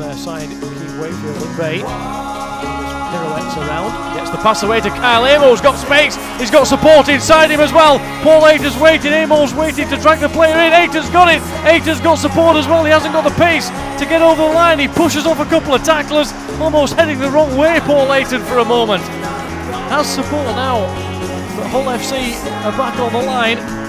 Uh, side, keep Wakefield at bay. Pirouettes around, gets the pass away to Kyle Amos, got space, he's got support inside him as well. Paul Aiton's waiting, Amos waiting to drag the player in. Aiton's got it, Aiton's got support as well, he hasn't got the pace to get over the line. He pushes off a couple of tacklers, almost heading the wrong way, Paul Aiton for a moment. Has support now, but Hull FC are back on the line.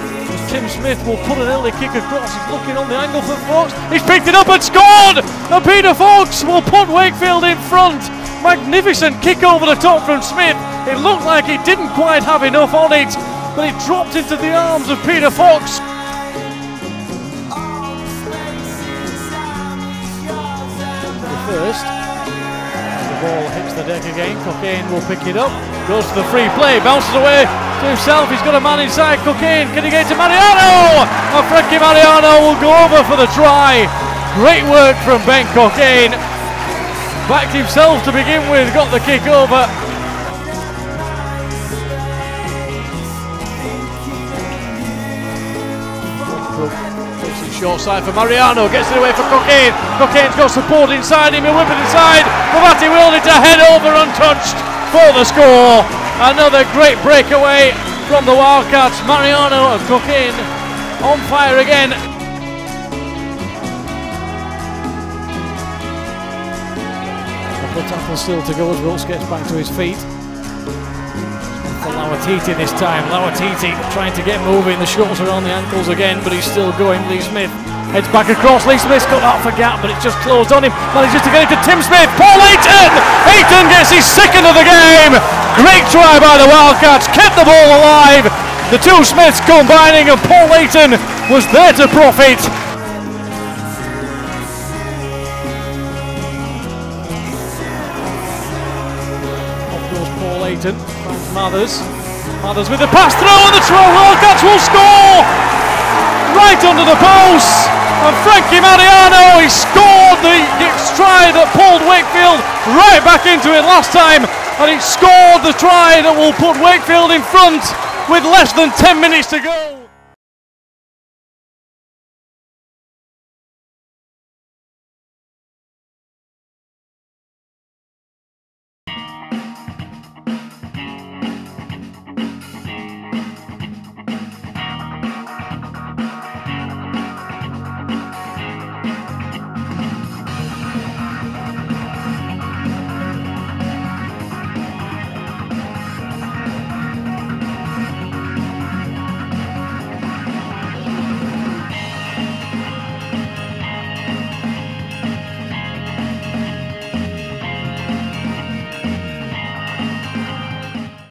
Tim Smith will put an early kick across. He's looking on the angle for Fox. He's picked it up and scored! And Peter Fox will put Wakefield in front. Magnificent kick over the top from Smith. It looked like he didn't quite have enough on it, but it dropped into the arms of Peter Fox. The First, the ball hits the deck again. Cockayne will pick it up. Goes to the free play, bounces away to himself. He's got a man inside. Cockayne, can he get to Mariano? And Frankie Mariano will go over for the try. Great work from Ben Cockayne. Backed himself to begin with, got the kick over. Short side for Mariano, gets it away for Cockayne. Cockayne's got support inside him, he'll whip it inside. Bavati willing to head over untouched for the score. Another great breakaway from the Wildcats. Mariano and Cockayne on fire again. Couple still to go as Wilkes gets back to his feet. For Lauitiiti this time. Lauitiiti trying to get moving. The shorts are on the ankles again, but he's still going. Lee Smith heads back across. Lee Smith's got that for gap, but it's just closed on him. Manages to get it to Tim Smith. Paul Aiton! Aiton gets his second of the game. Great try by the Wildcats. Kept the ball alive. The two Smiths combining, and Paul Aiton was there to profit. Paul Aiton. Frank Mathers. Mathers with the pass through, and the Trinity Wildcats will score! Right under the post! And Frankie Mariano, he scored the try that pulled Wakefield right back into it last time, and he scored the try that will put Wakefield in front with less than 10 minutes to go.